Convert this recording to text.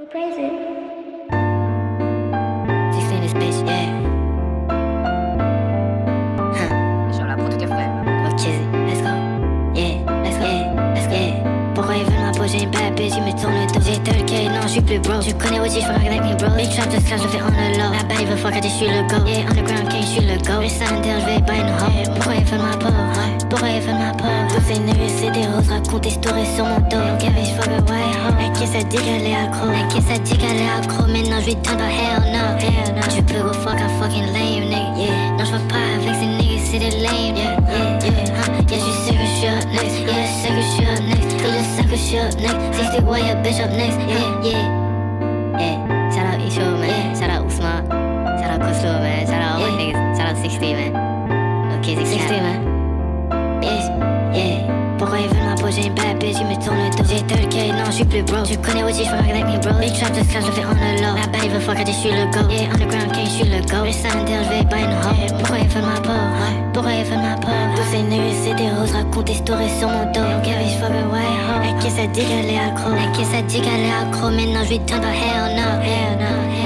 Go crazy. 16 this bitch, yeah. Huh. Sur la prod que frère. Ok, let's go. Yeah, let's go. Yeah, let's go. Yeah. Pourquoi ils veulent ma peau, j'ai une bad bitch, ils me tournent le dos. J'ai K, non, j'suis plus bro. Je connais OG, j'fais like me bro. Big trap, just clash, j'le fais on the low. La balle, il veut fuck, j'suis le go. Yeah, underground king, j'suis le go. Le sanitaire, j'vais buy no hoe. Pourquoi ils veulent ma peau? Pourquoi ils veulent ma peau? Tous ces c'est des roses, racontent des stories sur mon dos. Fuck a white hoe. Elle est accro. Elle qui ça dit qu'elle est accro. Maintenant, j'lui donne pas hell no. Hell no. Tu peux go fuck un fucking lame nigga. Yeah. Non, j'vois pas avec ces niggas, c'est des lame. Yeah, yeah, yeah. Huh? Yeah, je sais que j'suis up next. Yeah, je sais que j'suis up next. Il le sait que j'suis up next. 60 way a bitch up next. Yeah, yeah. Yeah. J'ai une bad bitch, ils me tournent le dos. J'ai 30k, non, j'suis plus bro. Tu connais OG, j'fais avec me bro. Big trap, just clash, j'le fais on the low. La balle, il veut fuck, j'suis le go. Yeah, underground king, j'suis le go. Le sanitaire, j'vais buy no hoe. Pourquoi ils veulent ma peau? Pourquoi ils veulent ma peau? Tous ces niggas, c'est des roses, racontent des stories sur mon dos. Give a fuck a white hoe. Elle qui ça dit qu'elle est accro? Elle qui ça dit qu'elle est accro? Maintenant, donne pas hell no, hell no, hell no.